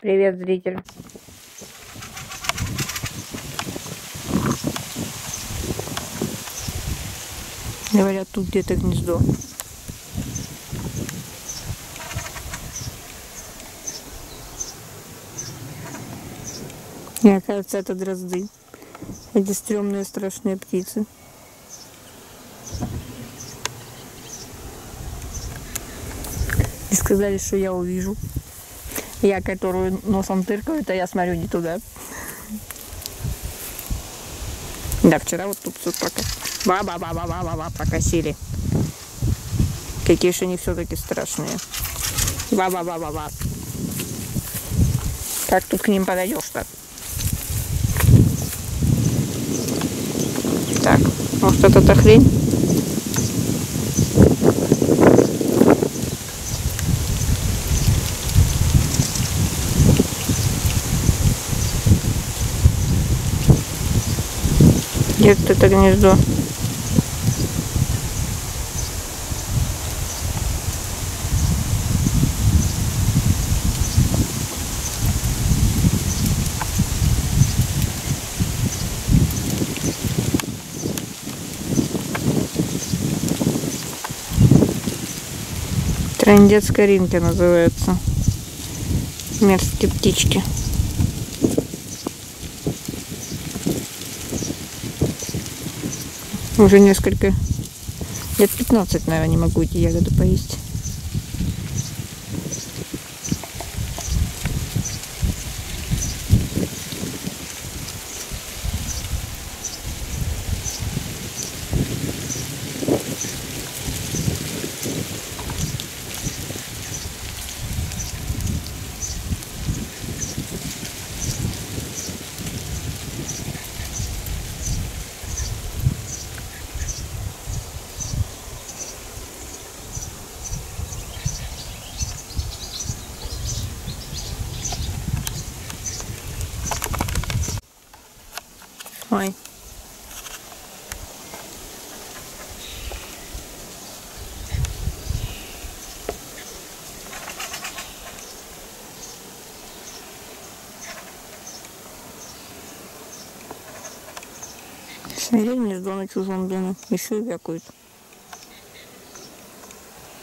Привет, зритель. Говорят, тут где-то гнездо. Мне кажется, это дрозды. Эти стрёмные страшные птицы. И сказали, что я увижу. Я, которую носом тыркаю, то я смотрю не туда. Да, вчера вот тут все пока. Ба-ба-ба-ба-ба-ба покосили. Какие же они все-таки страшные. Ба-ба-ба-ба-ба. Как тут к ним подойдешь-то? Так, может это хрень? Где это гнездо? Трендец Каринки называется. Мерзкие птички. Уже несколько лет 15, наверное, не могу эти ягоды поесть. Ой. Смирень гнездо на чужом. Еще и вякают.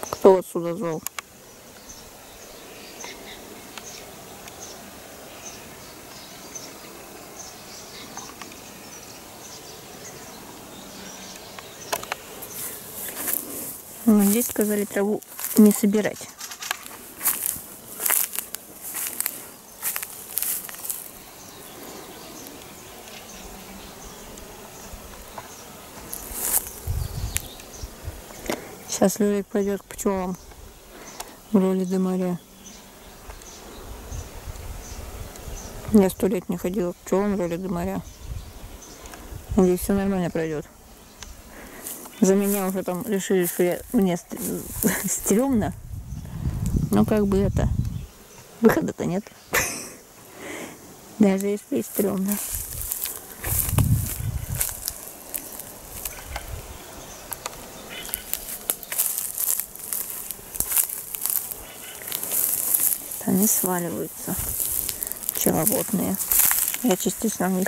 Кто отсюда звал? Здесь сказали траву не собирать. Сейчас Лёлик пойдет к пчелам в роли Демария. Я сто лет не ходила к пчелам в роли Демария. Надеюсь, все нормально пройдет. За меня уже там решили, что я, мне стрёмно. Но как бы это, выхода-то нет. Даже если и стрёмно. Они сваливаются, пчеловодные. Я частично в них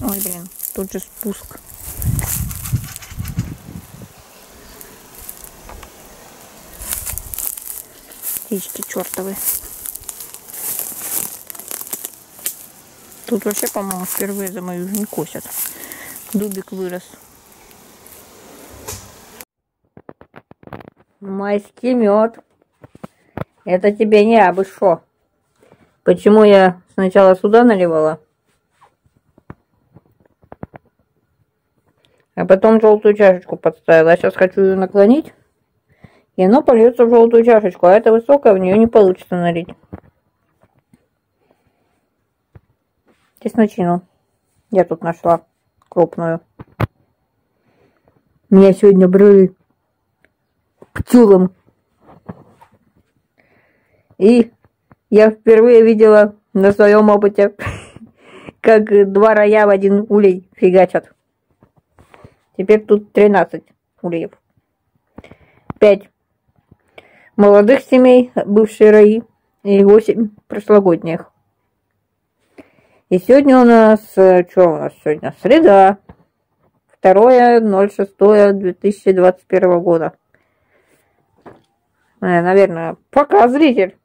Ой, блин, тут же спуск. Птички чертовы. Тут вообще, по-моему, впервые за мою жизнь косят. Дубик вырос. Майский мед. Это тебе не абы шо. Почему я сначала сюда наливала? А потом желтую чашечку подставила. Я сейчас хочу ее наклонить. И оно польется в желтую чашечку. А это высокая, в нее не получится налить. Тесночину. Я тут нашла крупную. Меня сегодня брали пчелом. И я впервые видела на своем опыте, как два роя в один улей фигачат. Теперь тут 13 ульев. 5 молодых семей, бывшие раи, и 8 прошлогодних. И сегодня у нас, э, что у нас сегодня? Среда. 2.06.2021 года. Э, наверное, пока, зритель.